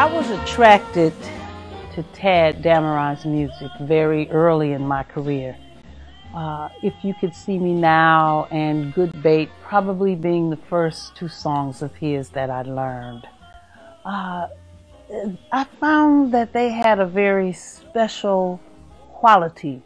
I was attracted to Tadd Dameron's music very early in my career. Uh, if You Could See Me Now and Good Bait probably being the first two songs of his that I learned. Uh, I found that they had a very special quality